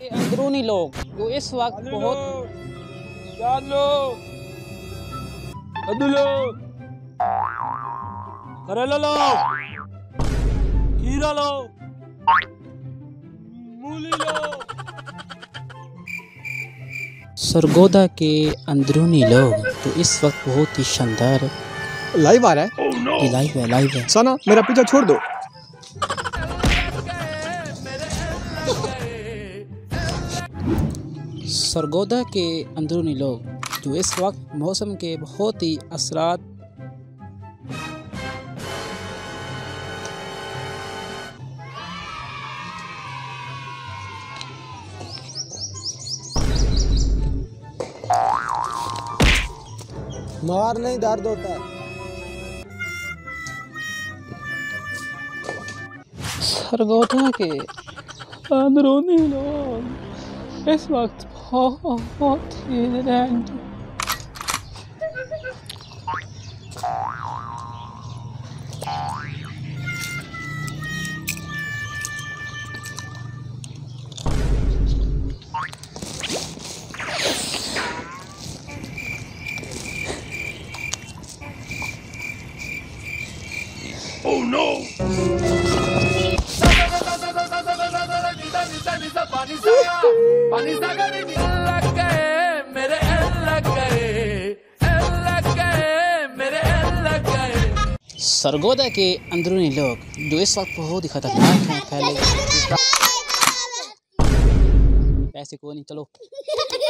अंदरूनी लोग जो इस वक्त बहुत करेला लो खीरा लो मूली लो सरगोदा के अंदरूनी लोग तो इस वक्त बहुत ही शानदार लाइव आ रहा है। लाइव है लाइव है। सना मेरा पीछा छोड़ दो। सरगोदा के अंदरूनी लोग जो इस वक्त मौसम के बहुत ही असरात मार नहीं दर्द होता। है सरगोदा के अंदरूनी लोग इस वक्त Oh, what did it end? Oh no! Sargodha के अंदरूनी लोग जो इस वक्त बहुत ही खतरनाक हैं पहले पैसे को नहीं चलो।